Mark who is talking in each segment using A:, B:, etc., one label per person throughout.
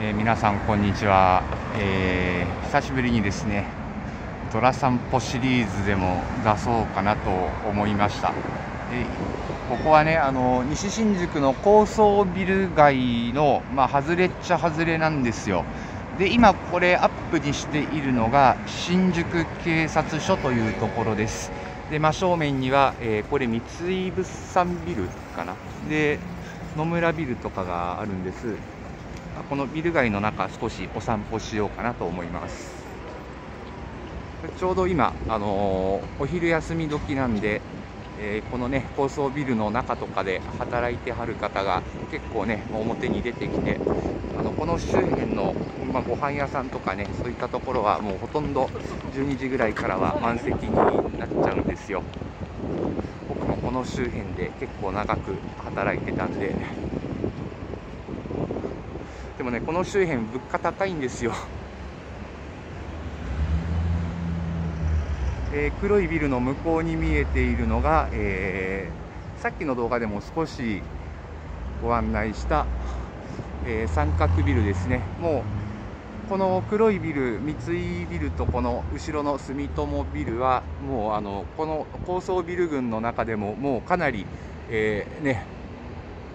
A: えー、皆さんこんにちは、えー、久しぶりにですねドラ散歩シリーズでも出そうかなと思いました、え、ここはねあの西新宿の高層ビル街の、まあ、外れっちゃ外れなんですよ。で今これアップにしているのが新宿警察署というところです。で真正面には、えー、これ三井物産ビルかな。で野村ビルとかがあるんです。このビル街の中少しお散歩しようかなと思います。ちょうど今、あのー、お昼休み時なんで、えー、このね高層ビルの中とかで働いてはる方が結構ね表に出てきてあのこの周辺の、まあ、ご飯屋さんとかねそういったところはもうほとんど12時ぐらいからは満席になっちゃうんですよ。僕もこの周辺で結構長く働いてたんででもねこの周辺物価高いんですよ。えー、黒いビルの向こうに見えているのが、えー、さっきの動画でも少しご案内した、えー、三角ビルですね。もうこの黒いビル三井ビルとこの後ろの住友ビルはもうあのこの高層ビル群の中でももうかなり、えー、ね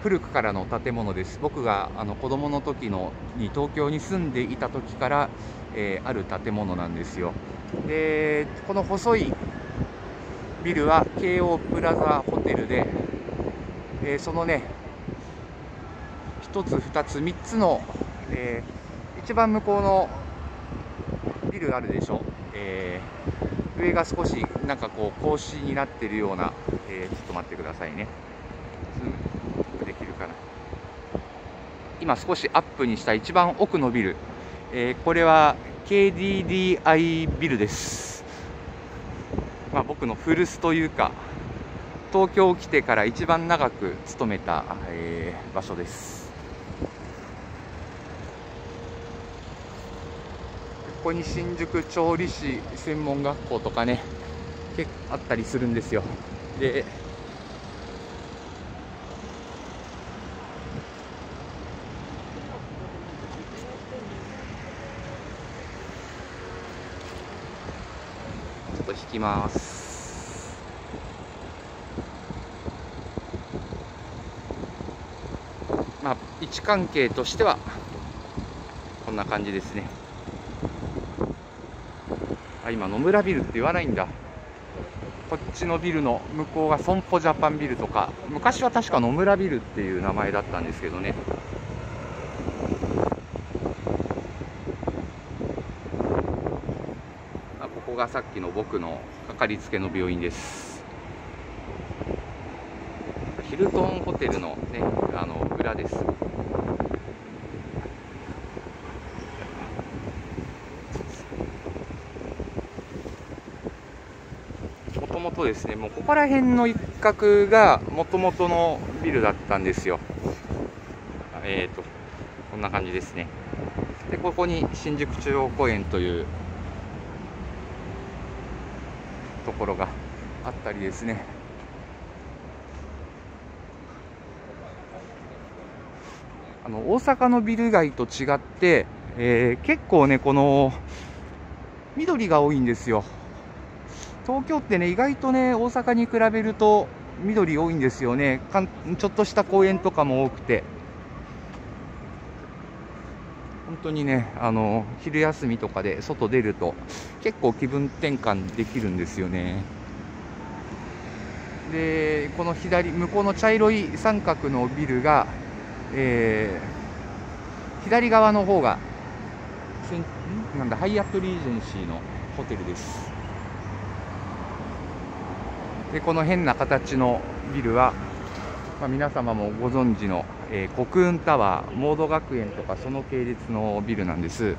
A: 古くからの建物です。僕があの子供の時のに東京に住んでいた時から、えー、ある建物なんですよ。でこの細いビルは京王プラザホテルで、えー、そのね1つ2つ3つの、えー、一番向こうのビルあるでしょ、えー、上が少しなんかこう格子になってるような、えちょっと待ってくださいね。できるから今少しアップにした一番奥のビル、えー、これは KDDI ビルです、まあ、僕の古巣というか東京来てから一番長く勤めた、えー、場所です。ここに新宿調理師専門学校とかね結構あったりするんですよ。で引きます。まあ位置関係としてはこんな感じですね。あ今野村ビルって言わないんだ。こっちのビルの向こうが損保ジャパンビルとか昔は確か野村ビルっていう名前だったんですけどねこがさっきの僕のかかりつけの病院です。ヒルトンホテルのねあの裏です。もともとですねもうここら辺の一角がもともとのビルだったんですよ。えっ、ー、とこんな感じですね。でここに新宿中央公園というところがあったりですね。あの大阪のビル街と違って、えー、結構ねこの緑が多いんですよ。東京ってね意外とね大阪に比べると緑多いんですよね。かんちょっとした公園とかも多くて。本当にねあの昼休みとかで外出ると結構気分転換できるんですよね。でこの左向こうの茶色い三角のビルが、えー、左側の方がなんだハイアットリージェンシーのホテルです。でこの変な形のビルは、まあ、皆様もご存知のえー、国運タワーモード学園とかその系列のビルなんです。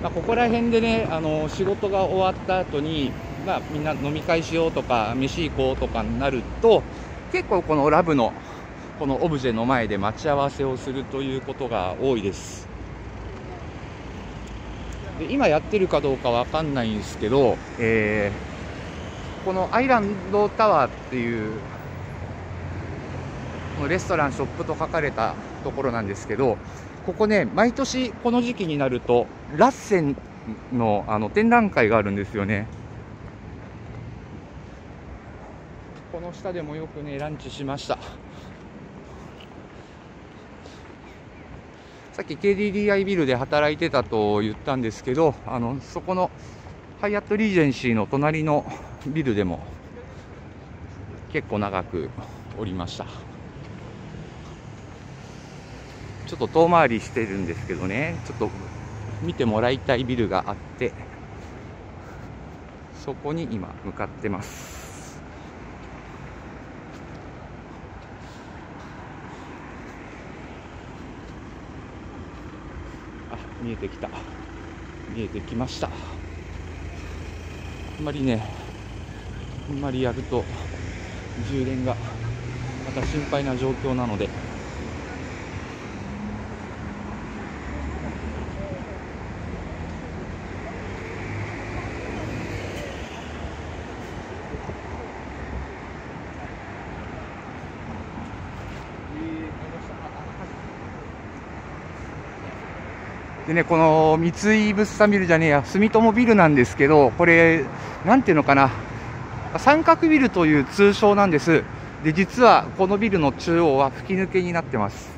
A: まあ、ここら辺でねあの仕事が終わった後にまあ、みんな飲み会しようとか飯行こうとかになると結構このラブのこのオブジェの前で待ち合わせをするということが多いです。で今やってるかどうかわかんないんですけど、えー、このアイランドタワーっていうレストランショップと書かれたところなんですけどここね毎年この時期になるとラッセンのあの展覧会があるんですよね。この下でもよくねランチしました。さっき KDDI ビルで働いてたと言ったんですけどあのそこのハイアットリージェンシーの隣のビルでも結構長くおりました。ちょっと遠回りしてるんですけどね。ちょっと見てもらいたいビルがあってそこに今向かってます。見えてきた。見えてきました。あんまりねあんまりやると充電がまた心配な状況なので。でね、この三井物産ビルじゃねえや、住友ビルなんですけど、これ、なんていうのかな、三角ビルという通称なんです。で、実はこのビルの中央は吹き抜けになってます。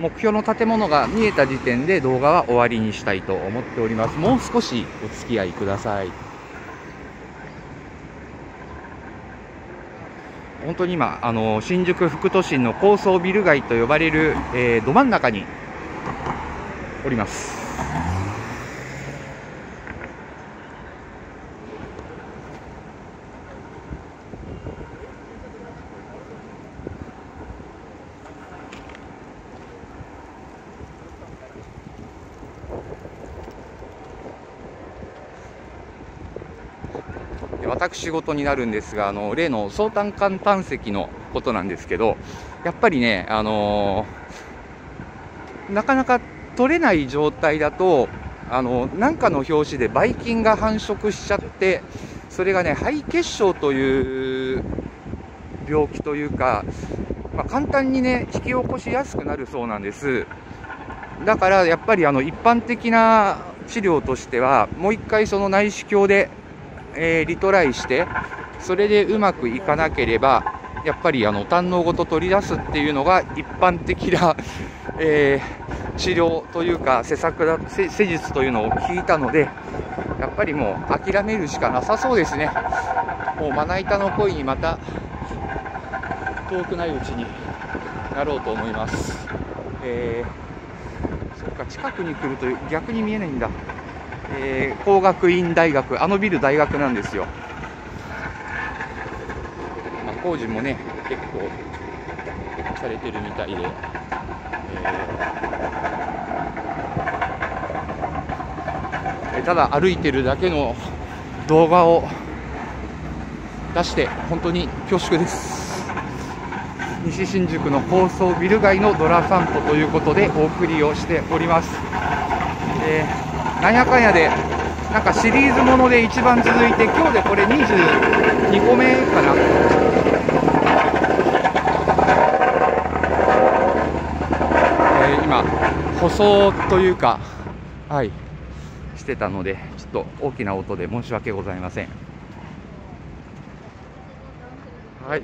A: 目標の建物が見えた時点で動画は終わりにしたいと思っております。もう少しお付き合いください。本当に今あの新宿副都心の高層ビル街と呼ばれる、えー、ど真ん中におります。私事になるんですがあの例の相単間胆石のことなんですけどやっぱりね、あのー、なかなか取れない状態だとあのなんかの拍子でばい菌が繁殖しちゃってそれがね肺血症という病気というか、まあ、簡単にね引き起こしやすくなるそうなんです。だからやっぱりあの一般的な治療としてはもう一回その内視鏡でえー、リトライしてそれでうまくいかなければやっぱりあの胆のごと取り出すっていうのが一般的な、えー、治療というか施策だ施術というのを聞いたのでやっぱりもう諦めるしかなさそうですね。もうまな板の恋にまた遠くないうちになろうと思います、えー、そっか近くに来ると逆に見えないんだ。えー、工学院大学あのビル大学なんですよ、まあ、工事もね結構されてるみたいで、えー、ただ歩いてるだけの動画を出して本当に恐縮です。西新宿の高層ビル街のドラ散歩ということでお送りをしております、えーなんやかんやでなんかシリーズもので一番続いて今日でこれ22個目かな。えー、今舗装というかはいしてたのでちょっと大きな音で申し訳ございません。はい。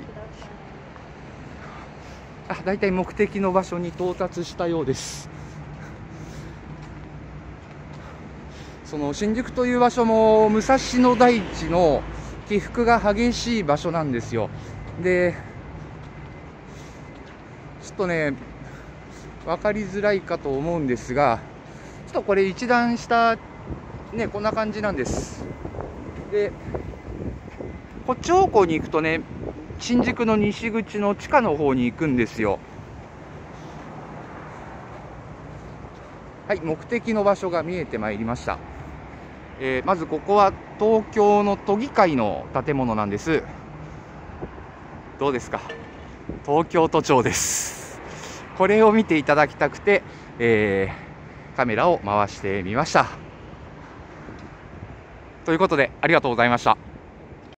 A: あだいたい目的の場所に到達したようです。その新宿という場所も武蔵野大地の起伏が激しい場所なんですよ。でちょっとね分かりづらいかと思うんですがちょっとこれ一段下ねこんな感じなんです。でこっち方向に行くとね新宿の西口の地下の方に行くんですよ。はい目的の場所が見えてまいりました。えー、まずここは東京の都議会の建物なんです。どうですか？東京都庁です。これを見ていただきたくて、えー、カメラを回してみました。ということでありがとうございました。